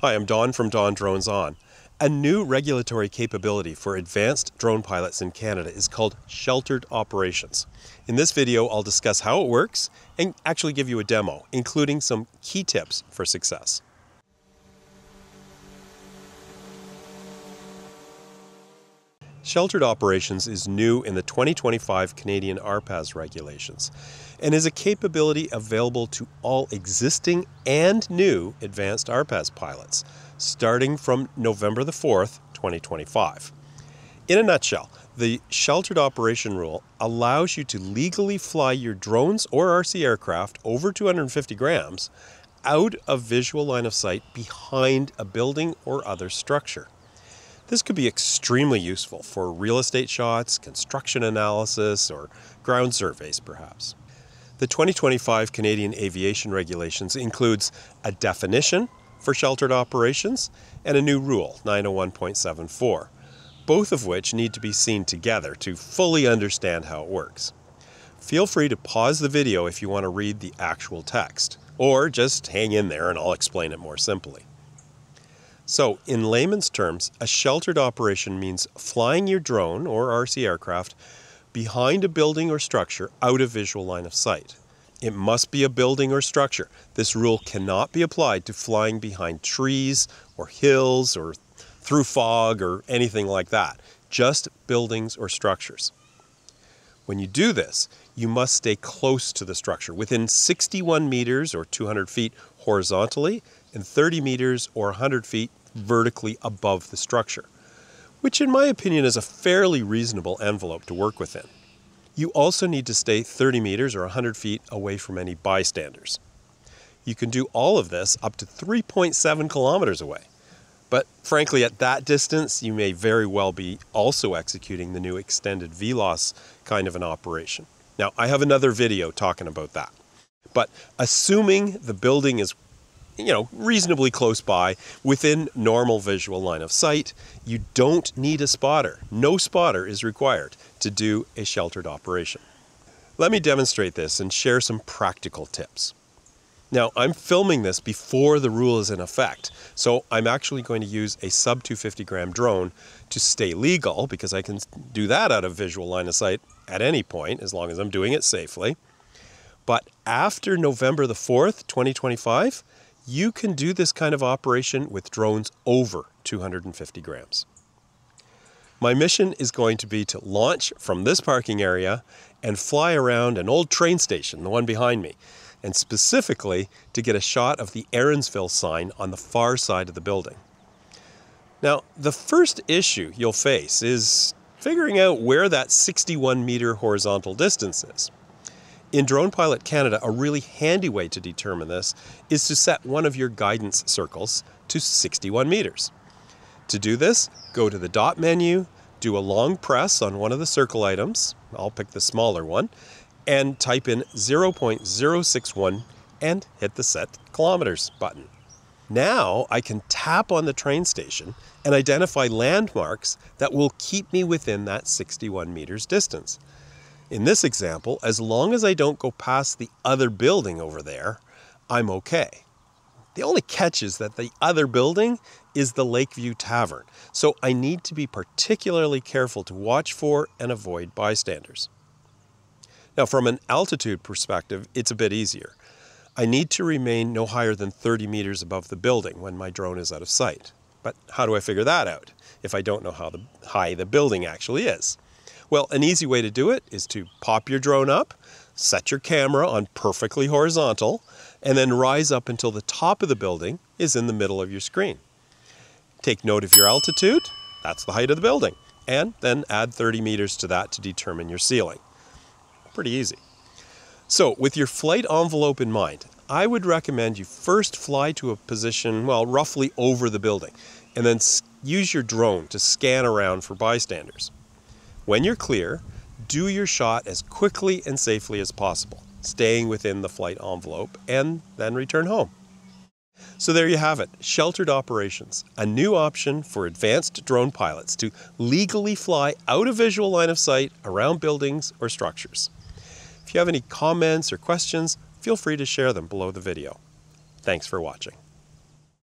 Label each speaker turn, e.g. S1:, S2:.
S1: Hi, I'm Don from Don Drones On. A new regulatory capability for advanced drone pilots in Canada is called sheltered operations. In this video, I'll discuss how it works and actually give you a demo, including some key tips for success. Sheltered operations is new in the 2025 Canadian RPAS regulations and is a capability available to all existing and new advanced RPAS pilots starting from November the 4th, 2025. In a nutshell, the sheltered operation rule allows you to legally fly your drones or RC aircraft over 250 grams out of visual line of sight behind a building or other structure. This could be extremely useful for real estate shots, construction analysis, or ground surveys perhaps. The 2025 Canadian Aviation Regulations includes a definition for sheltered operations and a new rule, 901.74, both of which need to be seen together to fully understand how it works. Feel free to pause the video if you want to read the actual text, or just hang in there and I'll explain it more simply. So, in layman's terms, a sheltered operation means flying your drone or RC aircraft behind a building or structure out of visual line of sight. It must be a building or structure. This rule cannot be applied to flying behind trees or hills or through fog or anything like that. Just buildings or structures. When you do this, you must stay close to the structure, within 61 meters or 200 feet horizontally and 30 meters or 100 feet vertically above the structure, which in my opinion is a fairly reasonable envelope to work within. You also need to stay 30 meters or 100 feet away from any bystanders. You can do all of this up to 3.7 kilometers away. But frankly, at that distance, you may very well be also executing the new extended VLOS kind of an operation. Now, I have another video talking about that. But assuming the building is you know, reasonably close by within normal visual line of sight. You don't need a spotter. No spotter is required to do a sheltered operation. Let me demonstrate this and share some practical tips. Now, I'm filming this before the rule is in effect, so I'm actually going to use a sub 250 gram drone to stay legal because I can do that out of visual line of sight at any point as long as I'm doing it safely. But after November the 4th, 2025, you can do this kind of operation with drones over 250 grams. My mission is going to be to launch from this parking area and fly around an old train station, the one behind me, and specifically to get a shot of the Erinsville sign on the far side of the building. Now, the first issue you'll face is figuring out where that 61 meter horizontal distance is. In Drone Pilot Canada, a really handy way to determine this is to set one of your guidance circles to 61 meters. To do this, go to the dot menu, do a long press on one of the circle items, I'll pick the smaller one, and type in 0.061 and hit the set kilometers button. Now I can tap on the train station and identify landmarks that will keep me within that 61 meters distance. In this example, as long as I don't go past the other building over there, I'm okay. The only catch is that the other building is the Lakeview Tavern, so I need to be particularly careful to watch for and avoid bystanders. Now, from an altitude perspective, it's a bit easier. I need to remain no higher than 30 meters above the building when my drone is out of sight. But how do I figure that out if I don't know how the, high the building actually is? Well, an easy way to do it is to pop your drone up, set your camera on perfectly horizontal, and then rise up until the top of the building is in the middle of your screen. Take note of your altitude, that's the height of the building, and then add 30 meters to that to determine your ceiling. Pretty easy. So, with your flight envelope in mind, I would recommend you first fly to a position, well, roughly over the building, and then use your drone to scan around for bystanders. When you're clear, do your shot as quickly and safely as possible, staying within the flight envelope, and then return home. So there you have it, sheltered operations, a new option for advanced drone pilots to legally fly out of visual line of sight around buildings or structures. If you have any comments or questions, feel free to share them below the video. Thanks for watching.